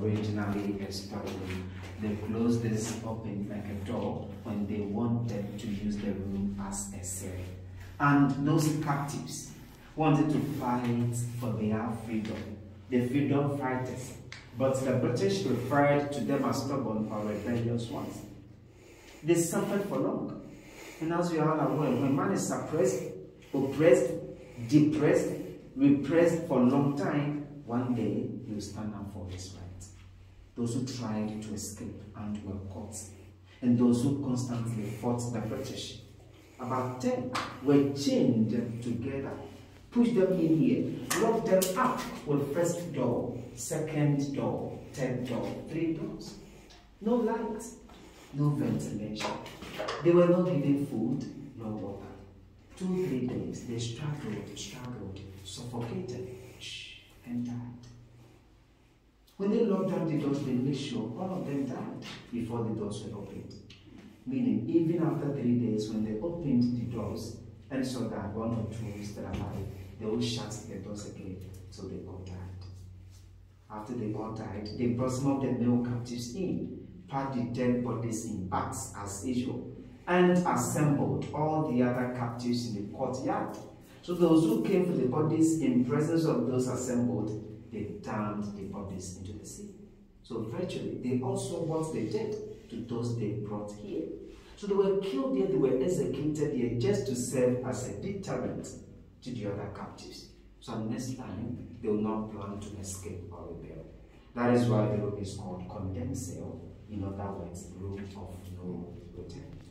originally a storeroom. They closed this open like a door when they wanted to use the room as a cell. And those captives wanted to fight for their freedom, the freedom fighters. But the British referred to them as stubborn or rebellious ones. They suffered for long. And as we are all aware, when man is suppressed, oppressed, depressed, repressed for a long time, one day stand up for his rights. Those who tried to escape and were caught, and those who constantly fought the British. About 10 were chained together, pushed them in here, locked them up with first door, second door, third door, three doors. No light, no ventilation. They were not given food, no water. Two, three days, they struggled, struggled, suffocated, When they locked down the doors, they made sure all of them died before the doors were opened. Meaning, even after three days, when they opened the doors and saw that one or two were still alive, they all shut the doors again, so they all died. After they all died, they brought some of the male captives in, packed the dead bodies in bags as usual, and assembled all the other captives in the courtyard. So those who came for the bodies in presence of those assembled, they turned the bodies into the sea. So virtually, they also what they did to those they brought here. So they were killed here, they were executed here just to serve as a deterrent to the other captives. So next time, they will not plan to escape or rebel. That is why the room is called condemned cell, in other words, room of no return.